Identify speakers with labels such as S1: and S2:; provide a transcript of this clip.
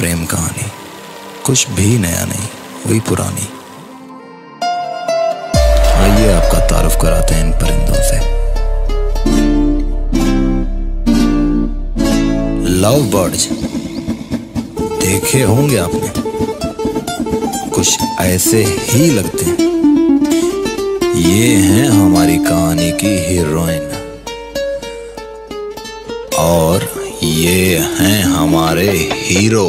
S1: प्रेम कहानी। कुछ भी नया नहीं, वही पुरानी। आइए आपका तारुफ कराते हैं इन परिंदों से। लव बर्ड्स देखे होंगे आपने। कुछ ऐसे ही लगते हैं। ये हैं हमारी कहानी की हीरोइन और ये हैं हमारे हीरो।